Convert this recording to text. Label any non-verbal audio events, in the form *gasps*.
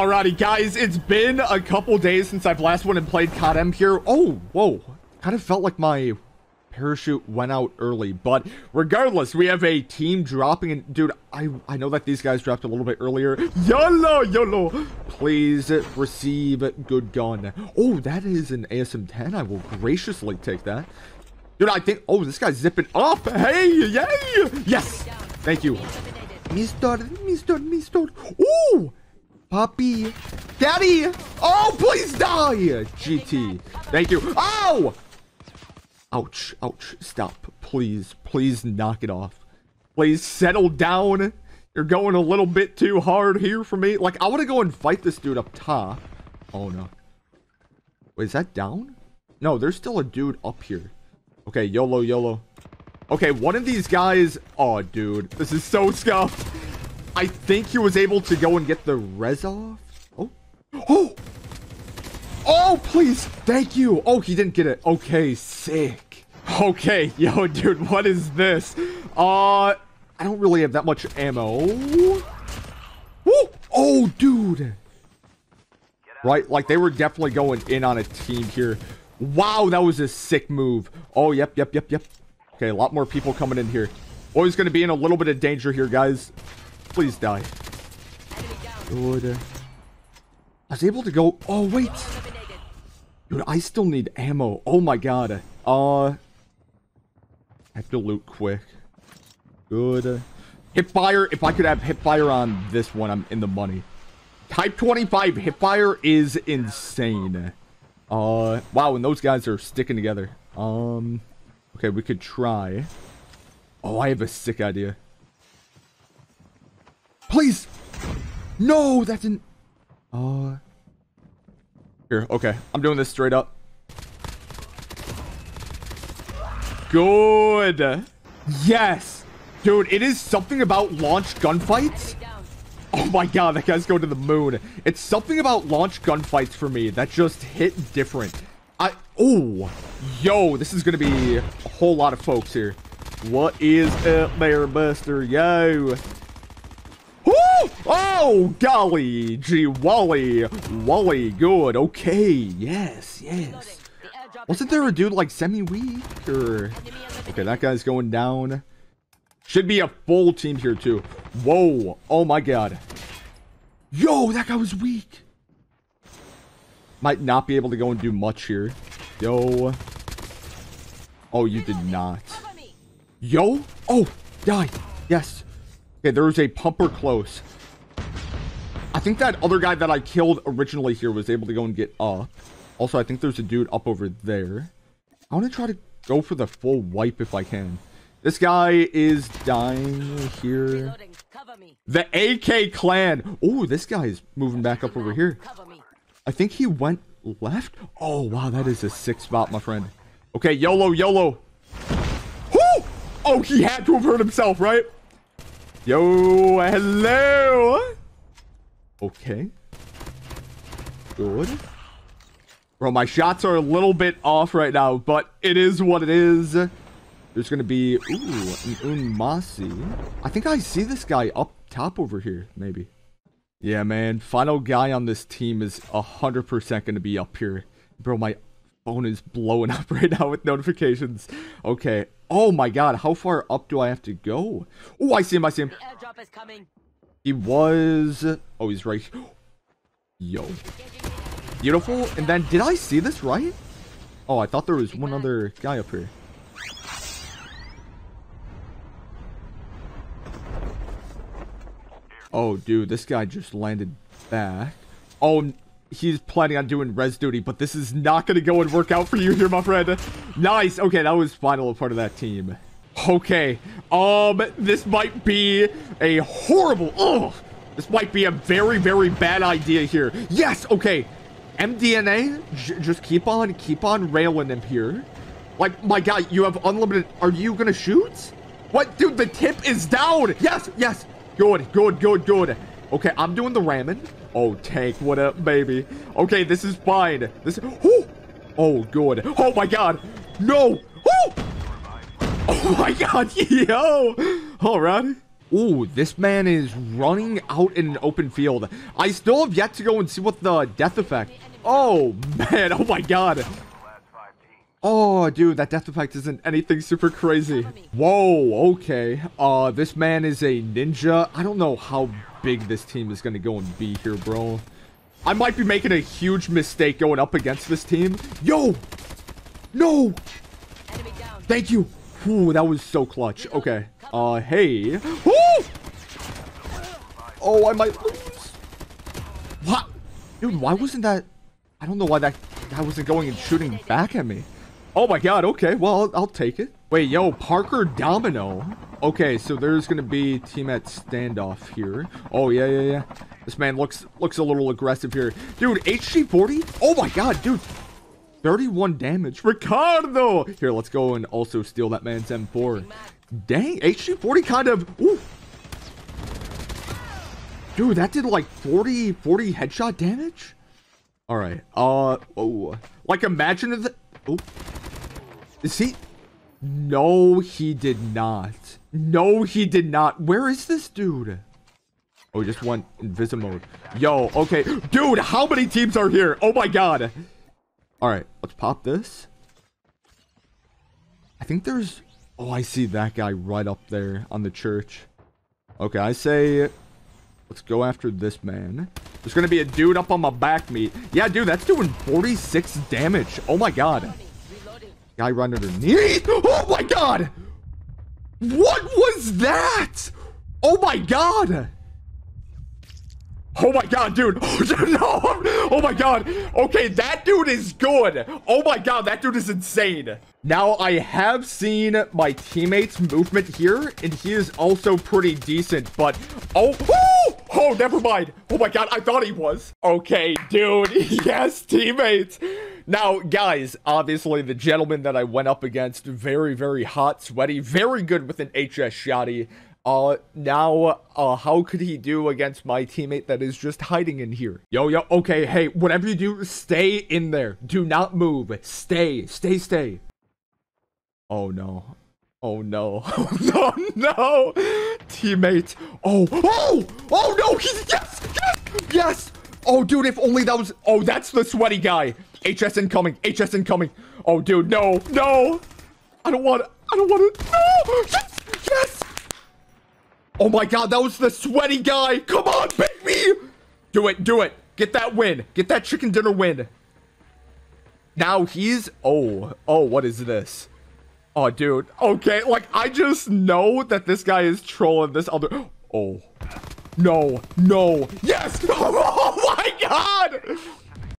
Alrighty, guys, it's been a couple days since I've last went and played COD M here. Oh, whoa. Kind of felt like my parachute went out early, but regardless, we have a team dropping, and dude, I, I know that these guys dropped a little bit earlier. YOLO, YOLO. Please receive good gun. Oh, that is an ASM-10. I will graciously take that. Dude, I think, oh, this guy's zipping up. Hey, yay. Yes. Thank you. Mister, Mister, Mister. Ooh. Puppy. Daddy. Oh, please die. GT. Thank you. Oh. Ouch. Ouch. Stop. Please. Please knock it off. Please settle down. You're going a little bit too hard here for me. Like, I want to go and fight this dude up top. Oh, no. Wait, is that down? No, there's still a dude up here. Okay, YOLO, YOLO. Okay, one of these guys... Oh, dude. This is so scuffed. I think he was able to go and get the res off. Oh. Oh! Oh, please. Thank you. Oh, he didn't get it. Okay, sick. Okay, *laughs* yo, dude, what is this? Uh, I don't really have that much ammo. Woo! Oh, dude. Right, like they were definitely going in on a team here. Wow, that was a sick move. Oh, yep, yep, yep, yep. Okay, a lot more people coming in here. Always going to be in a little bit of danger here, guys. Please die. Good. I was able to go... Oh, wait. Dude, I still need ammo. Oh, my God. Uh... I have to loot quick. Good. Hipfire. If I could have hipfire on this one, I'm in the money. Type 25 hipfire is insane. Uh, wow, and those guys are sticking together. Um, okay, we could try. Oh, I have a sick idea. Please! No, that's an... Uh... Here, okay. I'm doing this straight up. Good. Yes. Dude, it is something about launch gunfights. Oh my god, that guy's going to the moon. It's something about launch gunfights for me that just hit different. I... Oh. Yo, this is going to be a whole lot of folks here. What is up there, Buster? Yo. Oh, golly, gee, Wally, Wally, good, okay, yes, yes. Wasn't there a dude like semi-weak, or... Okay, that guy's going down. Should be a full team here, too. Whoa, oh my god. Yo, that guy was weak. Might not be able to go and do much here. Yo. Oh, you did not. Yo. Oh, die. Yes. Okay, there was a pumper close. I think that other guy that I killed originally here was able to go and get up. Also, I think there's a dude up over there. I want to try to go for the full wipe if I can. This guy is dying here. The AK clan. Oh, this guy is moving back up over here. I think he went left. Oh, wow. That is a sick spot, my friend. Okay, YOLO, YOLO. Whoo! Oh, he had to have hurt himself, right? Yo, hello. Okay. Good. Bro, my shots are a little bit off right now, but it is what it is. There's going to be, ooh, an Unmasi. I think I see this guy up top over here, maybe. Yeah, man. Final guy on this team is 100% going to be up here. Bro, my phone is blowing *laughs* up right now with notifications. Okay. Oh my god, how far up do I have to go? Oh, I see him, I see him. He was... Oh, he's right... Yo. Beautiful. And then, did I see this right? Oh, I thought there was one other guy up here. Oh, dude, this guy just landed back. Oh, he's planning on doing res duty, but this is not going to go and work out for you here, my friend. Nice. Okay, that was final part of that team. Okay. Um, this might be a horrible... Ugh. This might be a very, very bad idea here. Yes, okay. MDNA, just keep on, keep on railing them here. Like, my guy, you have unlimited... Are you to shoot? What? Dude, the tip is down. Yes, yes. Good, good, good, good. Okay, I'm doing the ramen. Oh, tank, what up, baby? Okay, this is fine. This... Oh, oh good. Oh, my God. No. Oh, my God. *laughs* Yo. All right. Ooh, this man is running out in an open field. I still have yet to go and see what the death effect. Oh, man. Oh, my God. Oh, dude, that death effect isn't anything super crazy. Whoa, okay. Uh, this man is a ninja. I don't know how big this team is going to go and be here, bro. I might be making a huge mistake going up against this team. Yo! No! Thank you. Ooh, that was so clutch. Okay. Uh, hey. Ooh! Oh, I might lose. What? Dude, why wasn't that... I don't know why that guy wasn't going and shooting back at me. Oh my god, okay. Well, I'll, I'll take it. Wait, yo, Parker Domino. Okay, so there's gonna be team at standoff here. Oh, yeah, yeah, yeah. This man looks looks a little aggressive here. Dude, HG40? Oh my god, dude. 31 damage. Ricardo! Here, let's go and also steal that man's M4. Dang, HG40 kind of... Ooh. Dude, that did like 40, 40 headshot damage? Alright, uh, oh. Like, imagine if... Oh. Is he... No, he did not. No, he did not. Where is this dude? Oh, he just went invisible mode. Yo, okay. Dude, how many teams are here? Oh my god. Alright, let's pop this. I think there's... Oh, I see that guy right up there on the church. Okay, I say... Let's go after this man. There's gonna be a dude up on my back meat. Yeah, dude, that's doing 46 damage. Oh my god. Guy right underneath. *laughs* Oh my god! What was that? Oh my god! Oh my god, dude. *laughs* no! Oh my god. Okay, that dude is good. Oh my god, that dude is insane. Now, I have seen my teammate's movement here, and he is also pretty decent, but... Oh, oh! *gasps* Oh, never mind. Oh my god, I thought he was. Okay, dude. *laughs* yes, teammates. Now, guys, obviously the gentleman that I went up against, very, very hot, sweaty, very good with an HS shotty. Uh, now, uh, how could he do against my teammate that is just hiding in here? Yo, yo, okay, hey, whatever you do, stay in there. Do not move. Stay, stay, stay. Oh, no. Oh, no. *laughs* Oh, no, no. Teammate. Oh, oh, oh, no, he's, yes, yes, yes. Oh, dude, if only that was, oh, that's the sweaty guy. HS incoming, HS incoming. Oh, dude, no, no. I don't want, I don't want to, no, yes. Oh my god, that was the sweaty guy. Come on, baby. Do it, do it. Get that win. Get that chicken dinner win. Now he's... Oh, oh, what is this? Oh, dude. Okay, like, I just know that this guy is trolling this other... Oh. No, no. Yes! *laughs* Oh my god!